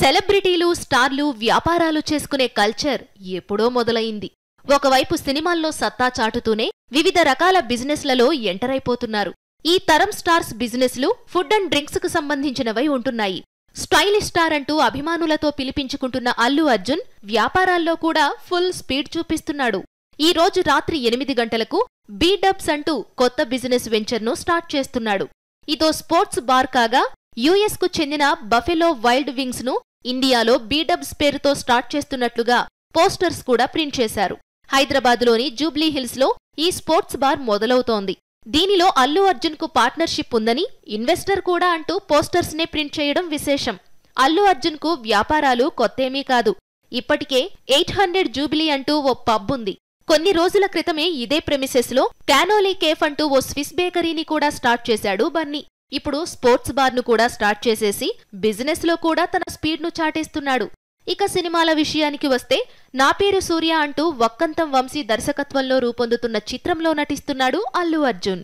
సెలబ్రిటీలు స్టార్లు వ్యాపారాలు చేసుకునే కల్చర్ ఎప్పుడో మొదలైంది. ఒకవైపు సినిమాల్లో సత్తా చాటుతూనే వివిధ రకాల బిజినెస్లలో ఎంటర్ అయిపోతున్నారు. ఈ తరం స్టార్స్ బిజినెస్లు ఫుడ్ అండ్ డ్రింక్స్కు సంబంధించినవై ఉంటున్నాయి. స్టైలిష్ స్టార్ అంటూ అభిమానులతో పిలిపించుకుంటున్న అల్లు అర్జున్ వ్యాపారాల్లో కూడా ఫుల్ స్పీడ్ చూపిస్తున్నాడు. ఈ రోజు రాత్రి ఎనిమిది గంటలకు బీడబ్స్ అంటూ కొత్త బిజినెస్ వెంచర్ను స్టార్ట్ చేస్తున్నాడు. ఇదో స్పోర్ట్స్ బార్ కాగా యుఎస్కు చెందిన బఫెలో వైల్డ్ వింగ్స్ను ఇండియాలో బీడబ్స్ పేరుతో స్టార్ట్ చేస్తున్నట్లుగా పోస్టర్స్ కూడా ప్రింట్ చేశారు. హైదరాబాద్లోని జూబ్లీ హిల్స్లో ఈ స్పోర్ట్స్ బార్ మొదలవుతోంది. దీనిలో అల్లు అర్జున్కు పార్ట్నర్షిప్ ఉందని ఇన్వెస్టర్ కూడా అంటూ పోస్టర్స్ నే ప్రింట్ చేయడం విశేషం. అల్లు అర్జున్కు వ్యాపారాలు కొత్తేమీ కాదు. ఇప్పటికే ఎయిట్ హండ్రెడ్ జూబిలీ అంటూ ఓ పబ్ ఉంది. కొన్ని రోజుల క్రితమే ఇదే ప్రెమిసెస్లో క్యానోలీ కేఫ్ అంటూ ఓ స్విస్ బేకరీని కూడా స్టార్ట్ చేశాడు బన్నీ. ఇప్పుడు స్పోర్ట్స్ బార్ను కూడా స్టార్ట్ చేసేసి బిజినెస్లో కూడా తన స్పీడ్ను చాటేస్తున్నాడు. ఇక సినిమాల విషయానికి వస్తే నా పేరు సూర్య అంటూ వక్కంతం వంశీ దర్శకత్వంలో రూపొందుతున్న చిత్రంలో నటిస్తున్నాడు అల్లు అర్జున్.